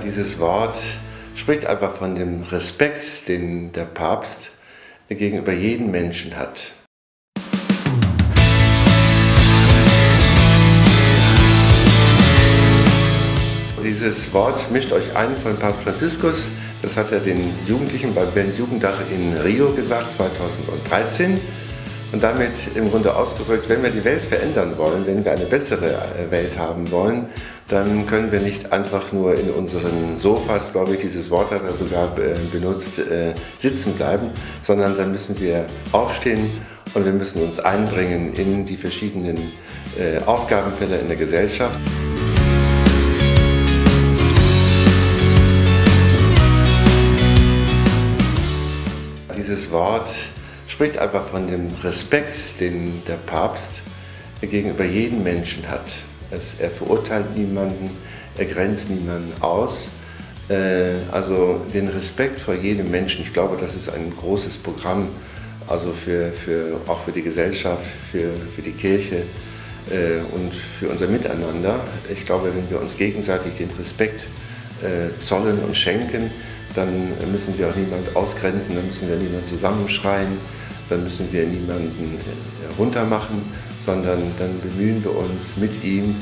Dieses Wort spricht einfach von dem Respekt, den der Papst gegenüber jedem Menschen hat. Dieses Wort mischt euch ein von Papst Franziskus. Das hat er den Jugendlichen beim Weltjugendtag in Rio gesagt, 2013. Und damit im Grunde ausgedrückt, wenn wir die Welt verändern wollen, wenn wir eine bessere äh, Welt haben wollen, dann können wir nicht einfach nur in unseren Sofas, glaube ich, dieses Wort hat er sogar äh, benutzt, äh, sitzen bleiben, sondern dann müssen wir aufstehen und wir müssen uns einbringen in die verschiedenen Aufgabenfelder in der Gesellschaft. Dieses Wort spricht einfach von dem Respekt, den der Papst gegenüber jedem Menschen hat. Er verurteilt niemanden, er grenzt niemanden aus. Äh, also den Respekt vor jedem Menschen, ich glaube, das ist ein großes Programm, also für, für, auch für die Gesellschaft, für, für die Kirche äh, und für unser Miteinander. Ich glaube, wenn wir uns gegenseitig den Respekt äh, zollen und schenken, dann müssen wir auch niemanden ausgrenzen, dann müssen wir niemanden zusammenschreien, dann müssen wir niemanden äh, runtermachen, sondern dann bemühen wir uns mit ihm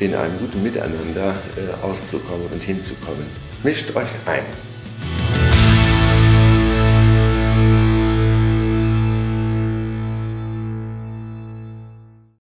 in einem guten Miteinander äh, auszukommen und hinzukommen. Mischt euch ein.